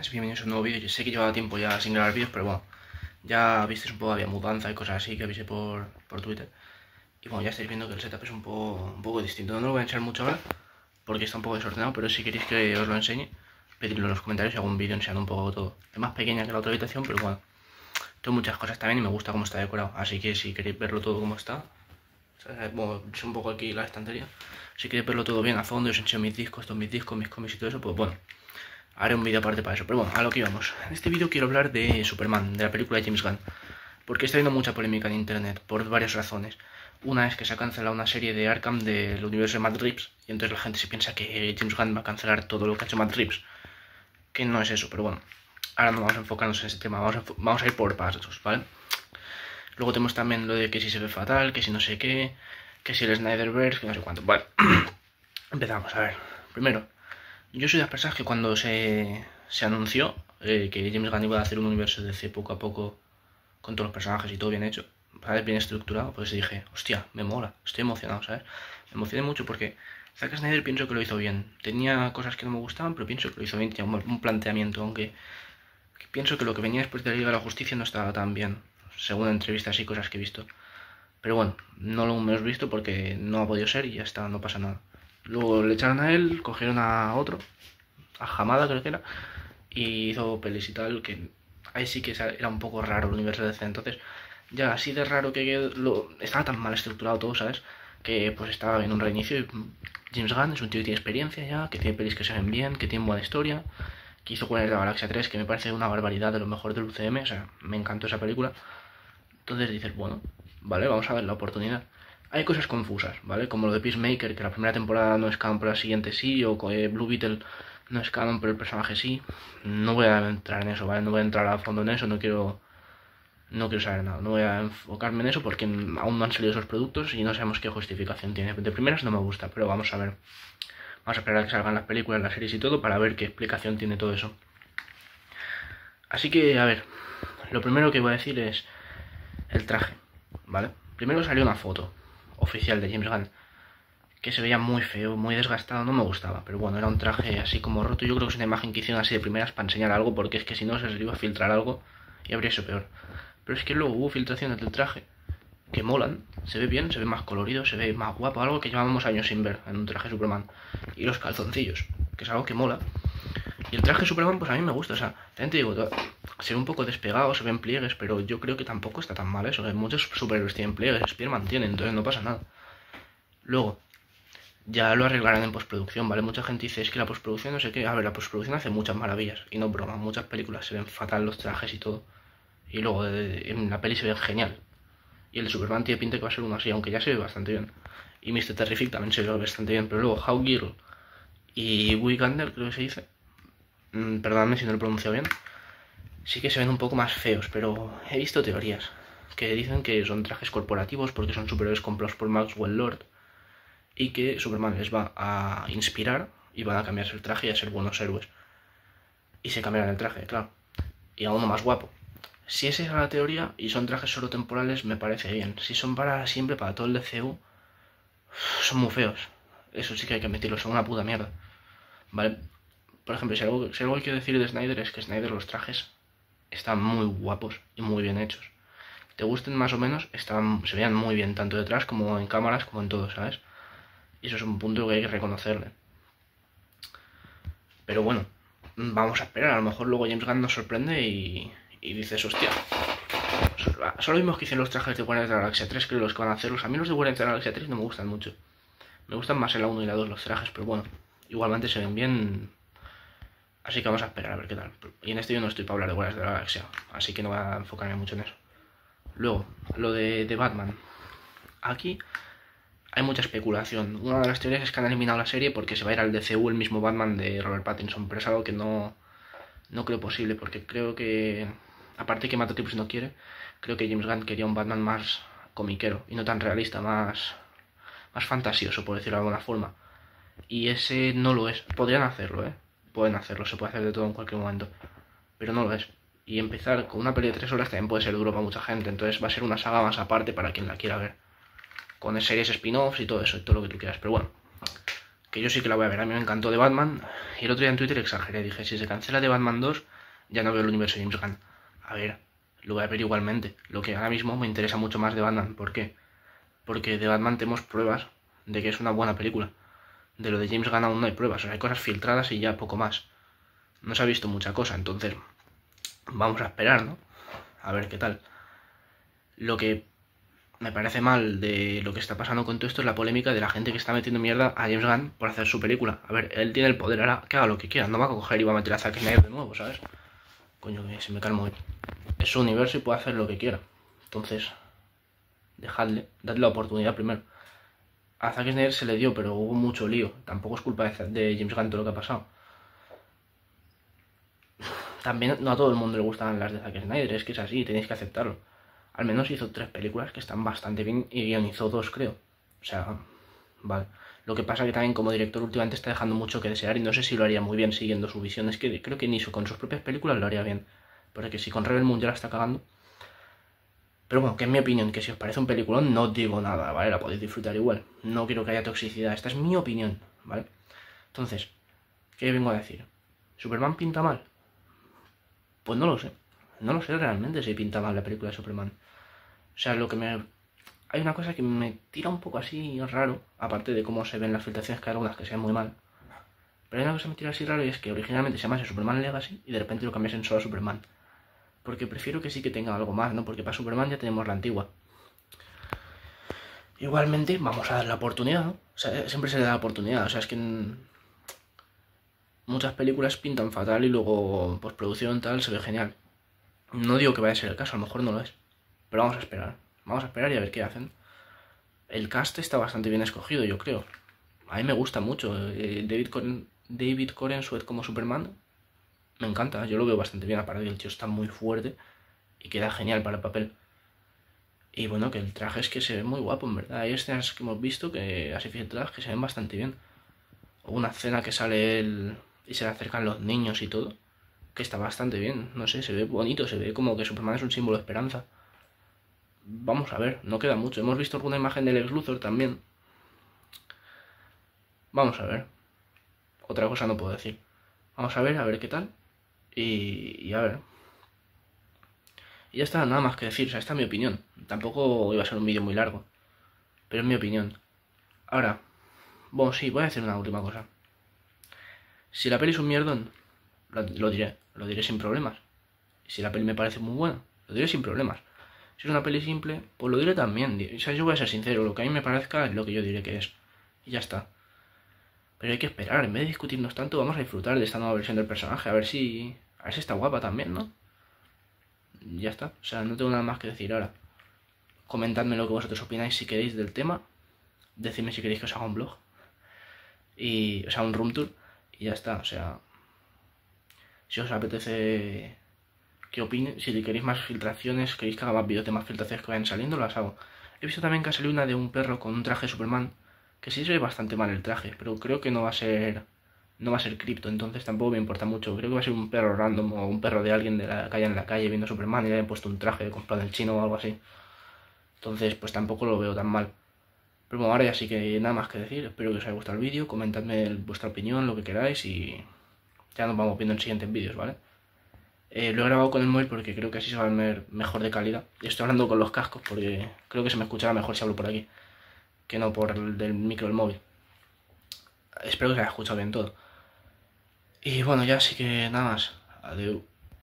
buenas, bienvenidos a un nuevo vídeo. Yo sé que llevaba tiempo ya sin grabar vídeos, pero bueno, ya visteis un poco, había mudanza y cosas así que avisé por, por Twitter. Y bueno, ya estáis viendo que el setup es un poco, un poco distinto. No lo voy a enseñar mucho ahora, porque está un poco desordenado, pero si queréis que os lo enseñe, pedidlo en los comentarios y hago un vídeo enseñando un poco todo. Es más pequeña que la otra habitación, pero bueno, tengo muchas cosas también y me gusta cómo está decorado. Así que si queréis verlo todo como está, bueno, es un poco aquí la estantería. Si queréis verlo todo bien a fondo, os enseño mis discos, todos mis discos, mis cómics y todo eso, pues bueno, haré un vídeo aparte para eso. Pero bueno, a lo que íbamos. En este vídeo quiero hablar de Superman, de la película de James Gunn. Porque está habiendo mucha polémica en internet, por varias razones. Una es que se ha cancelado una serie de Arkham del universo de Matt Reeves, y entonces la gente se piensa que James Gunn va a cancelar todo lo que ha hecho Matt Reeves. Que no es eso, pero bueno. Ahora no vamos a enfocarnos en ese tema, vamos a, vamos a ir por pasos, ¿vale? Luego tenemos también lo de que si se ve fatal, que si no sé qué, que si el Snyderverse, que no sé cuánto. Bueno, empezamos, a ver. Primero, yo soy de las personas que cuando se, se anunció eh, que James Gunn iba a hacer un universo de DC poco a poco, con todos los personajes y todo bien hecho, ¿sabes? bien estructurado, pues dije, hostia, me mola, estoy emocionado, ¿sabes? Me emocioné mucho porque Zack Snyder pienso que lo hizo bien. Tenía cosas que no me gustaban, pero pienso que lo hizo bien, tenía un, planteamiento, aunque pienso que lo que venía después de la Liga de la Justicia no estaba tan bien, según entrevistas y cosas que he visto. Pero bueno, no lo hemos visto porque no ha podido ser y ya está, no pasa nada. Luego le echaron a él, cogieron a otro, a Hamada creo que era, y hizo pelis y tal, que ahí sí que era un poco raro el universo de DC. Entonces, ya así de raro que lo, estaba tan mal estructurado todo, ¿sabes? Que pues estaba en un reinicio James Gunn es un tío que tiene experiencia ya, que tiene pelis que se ven bien, que tiene buena historia, que hizo con de la Galaxia 3, que me parece una barbaridad de lo mejor del UCM, o sea, me encantó esa película. Entonces dices, bueno, vale, vamos a ver la oportunidad. Hay cosas confusas, ¿vale? Como lo de Peacemaker, que la primera temporada no es canon, pero la siguiente sí, o que Blue Beetle no es canon, pero el personaje sí. No voy a entrar en eso, ¿vale? No voy a entrar a fondo en eso, no quiero no quiero saber nada, no voy a enfocarme en eso porque aún no han salido esos productos y no sabemos qué justificación tiene. De primeras no me gusta, pero vamos a ver. Vamos a esperar a que salgan las películas, las series y todo para ver qué explicación tiene todo eso. Así que, a ver, lo primero que voy a decir es el traje, ¿vale? Primero salió una foto oficial de James Gunn que se veía muy feo, muy desgastado, no me gustaba, pero bueno, era un traje así como roto. Yo creo que es una imagen que hicieron así de primeras para enseñar algo, porque es que si no se les iba a filtrar algo y habría sido peor. Pero es que luego hubo filtraciones del traje que molan, se ve bien, se ve más colorido, se ve más guapo, algo que llevábamos años sin ver en un traje Superman. Y los calzoncillos, que es algo que mola. Y el traje Superman, pues a mí me gusta, o sea, también te digo, se ve un poco despegado, se ven pliegues, pero yo creo que tampoco está tan mal eso. muchos superhéroes tienen pliegues, Spiderman tiene, entonces no pasa nada. Luego, ya lo arreglarán en postproducción, ¿vale? Mucha gente dice, es que la postproducción no sé qué. A ver, la postproducción hace muchas maravillas, y no broma, muchas películas se ven fatal los trajes y todo. Y luego en la peli se ve genial. Y el Superman tiene pinta que va a ser uno así, aunque ya se ve bastante bien. Y Mr. Terrific también se ve bastante bien, pero luego How Girl y Wikander, creo que se dice. Mm, perdóname si no lo pronuncio bien sí que se ven un poco más feos, pero he visto teorías que dicen que son trajes corporativos porque son superhéroes comprados por Maxwell Lord y que Superman les va a inspirar y van a cambiarse el traje y a ser buenos héroes. Y se cambiarán el traje, claro. Y a uno más guapo. Si esa es la teoría y son trajes solo temporales, me parece bien. Si son para siempre, para todo el DCU, son muy feos. Eso sí que hay que admitirlo, son una puta mierda. ¿Vale? Por ejemplo, si algo, si algo decir de Snyder es que Snyder los trajes están muy guapos y muy bien hechos. Te gusten más o menos, están, se vean muy bien, tanto detrás como en cámaras, como en todo, ¿sabes? Y eso es un punto que hay que reconocerle. Pero bueno, vamos a esperar, a lo mejor luego James Gunn nos sorprende y, y dices, hostia, son los mismos que hicieron los trajes de Guardians de la Galaxia 3, creo los que van a hacerlos. A mí los de Guardians de la Galaxia 3 no me gustan mucho. Me gustan más el la 1 y la 2 los trajes, pero bueno, igualmente se ven bien Así que vamos a esperar a ver qué tal. Y en este vídeo no estoy para hablar de Guardias de la Galaxia, así que no voy a enfocarme mucho en eso. Luego, lo de, de, Batman. Aquí hay mucha especulación. Una de las teorías es que han eliminado la serie porque se va a ir al DCU el mismo Batman de Robert Pattinson, pero es algo que no, no creo posible, porque creo que, aparte que Matt Reeves no quiere, creo que James Gunn quería un Batman más comiquero y no tan realista, más, más fantasioso, por decirlo de alguna forma. Y ese no lo es. Podrían hacerlo, ¿eh? Pueden hacerlo, se puede hacer de todo en cualquier momento, pero no lo es. Y empezar con una peli de tres horas también puede ser duro para mucha gente, entonces va a ser una saga más aparte para quien la quiera ver. Con series spin-offs y todo eso, y todo lo que tú quieras. Pero bueno, que yo sí que la voy a ver, a mí me encantó de Batman, y el otro día en Twitter exageré, dije, si se cancela de Batman 2, ya no veo el universo de James Gunn. A ver, lo voy a ver igualmente, lo que ahora mismo me interesa mucho más de Batman, ¿por qué? Porque de Batman tenemos pruebas de que es una buena película. De lo de James Gunn aún no hay pruebas, o sea, hay cosas filtradas y ya poco más. No se ha visto mucha cosa, entonces vamos a esperar, ¿no? A ver qué tal. Lo que me parece mal de lo que está pasando con todo esto es la polémica de la gente que está metiendo mierda a James Gunn por hacer su película. A ver, él tiene el poder, ahora que haga lo que quiera, no va a coger y va a meter a Zack Snyder de nuevo, ¿sabes? Coño, que se me calmo. Es su universo y puede hacer lo que quiera. Entonces, dejadle, dadle la oportunidad primero. A Zack Snyder se le dio, pero hubo mucho lío. Tampoco es culpa de, James Gunn todo lo que ha pasado. También no a todo el mundo le gustan las de Zack Snyder, es que es así, tenéis que aceptarlo. Al menos hizo tres películas que están bastante bien y guionizó dos, creo. O sea, vale. Lo que pasa que también como director últimamente está dejando mucho que desear y no sé si lo haría muy bien siguiendo su visión. Es que creo que ni con sus propias películas lo haría bien. Porque si con Rebel Moon ya la está cagando. Pero bueno, que en mi opinión, que si os parece un peliculón, no digo nada, ¿vale? La podéis disfrutar igual. No quiero que haya toxicidad. Esta es mi opinión, ¿vale? Entonces, ¿qué vengo a decir? ¿Superman pinta mal? Pues no lo sé. No lo sé realmente si pinta mal la película de Superman. O sea, lo que me... Hay una cosa que me tira un poco así raro, aparte de cómo se ven las filtraciones, que hay algunas que se ven muy mal. Pero hay una cosa que me tira así raro y es que originalmente se llamase Superman Legacy y de repente lo cambiasen solo a Superman. Porque prefiero que sí que tenga algo más, ¿no? Porque para Superman ya tenemos la antigua. Igualmente, vamos a dar la oportunidad, ¿no? O sea, siempre se le da la oportunidad. O sea, es que muchas películas pintan fatal y luego postproducción tal se ve genial. No digo que vaya a ser el caso, a lo mejor no lo es. Pero vamos a esperar. Vamos a esperar y a ver qué hacen. El cast está bastante bien escogido, yo creo. A mí me gusta mucho. Eh, David, Coren, David como Superman me encanta. Yo lo veo bastante bien. Aparte que el tío está muy fuerte y queda genial para el papel. Y bueno, que el traje es que se ve muy guapo, en verdad. Hay escenas que hemos visto que así filtradas que se ven bastante bien. Una escena que sale él y se le acercan los niños y todo. Que está bastante bien. No sé, se ve bonito. Se ve como que Superman es un símbolo de esperanza. Vamos a ver, no queda mucho. Hemos visto alguna imagen del ex Luthor también. Vamos a ver. Otra cosa no puedo decir. Vamos a ver, a ver qué tal. Y, a ver. Y ya está, nada más que decir. O sea, esta es mi opinión. Tampoco iba a ser un vídeo muy largo. Pero es mi opinión. Ahora, bueno, sí, voy a decir una última cosa. Si la peli es un mierdón, lo, lo diré. Lo diré sin problemas. Si la peli me parece muy buena, lo diré sin problemas. Si es una peli simple, pues lo diré también. O sea, yo voy a ser sincero, lo que a mí me parezca es lo que yo diré que es. Y ya está. Pero hay que esperar, en vez de discutirnos tanto, vamos a disfrutar de esta nueva versión del personaje, a ver si. A ver si está guapa también, ¿no? Ya está. O sea, no tengo nada más que decir ahora. Comentadme lo que vosotros opináis si queréis del tema. Decidme si queréis que os haga un blog. Y. O sea, un room tour. Y ya está. O sea. Si os apetece ¿Qué opinen, si queréis más filtraciones, queréis que haga más vídeos de más filtraciones que vayan saliendo, las hago. He visto también que ha salido una de un perro con un traje de Superman, que sí se ve bastante mal el traje, pero creo que no va a ser no va a ser cripto, entonces tampoco me importa mucho. Creo que va a ser un perro random o un perro de alguien de la calle en la calle viendo Superman y le hayan puesto un traje de comprado en el chino o algo así. Entonces, pues tampoco lo veo tan mal. Pero bueno, ahora ya sí que nada más que decir. Espero que os haya gustado el vídeo. Comentadme vuestra opinión, lo que queráis y ya nos vamos viendo en siguientes vídeos, ¿vale? Eh, lo he grabado con el móvil porque creo que así se va a ver mejor de calidad. Y estoy hablando con los cascos porque creo que se me escuchará mejor si hablo por aquí que no por el del micro del móvil. Espero que se haya escuchado bien todo. Y bueno, ya así que nada más. Adiós.